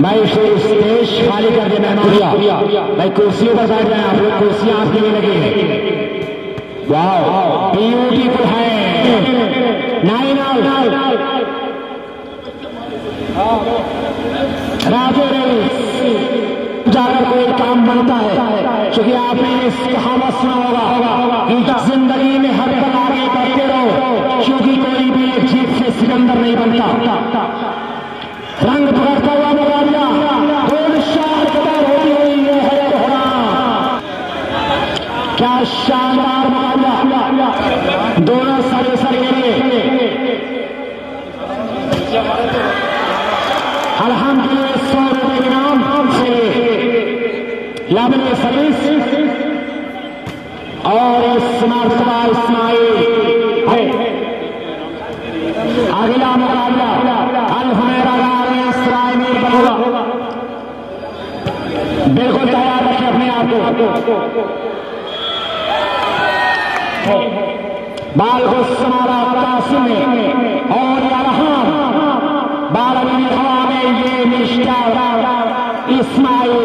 میں اسے اسٹیج خالی کر کے مہمان بھائی کرسیوں پر بیٹھ جائیں آپ لوگ کرسیاں آپ لینے لگی ہیں واو بیوٹیفل ہے نائن آل راجو ریل جا کر کوئی کام بنتا ہے۔ چونکہ آپ نے اس کہاوت سنا ہوگا۔ زندگی میں ہر پل آگے بڑھتے رہو، کیونکہ کوئی بھی ایک جیت سے سکندر نہیں بنتا۔ رنگ پکڑتا ہوا مقابلہ دو شار قدر ہوئی ہوئی یہ ہے کوہرا کیا شاندار مقابلہ دونوں سرے سر کے لیے الحمد للہ سو روپے انعام سے لبن سلیس اور اس مرتبہ اسماعیل ہے۔ اگلا مقابلہ الفمیرا گار اسرائیل میں ہوگا بالکل تیار رکھے اپنے آپ کو۔ بال کو سمارا قاسم میں اور یہاں بارہویں ہوا میں یہ مسٹر اسماعیل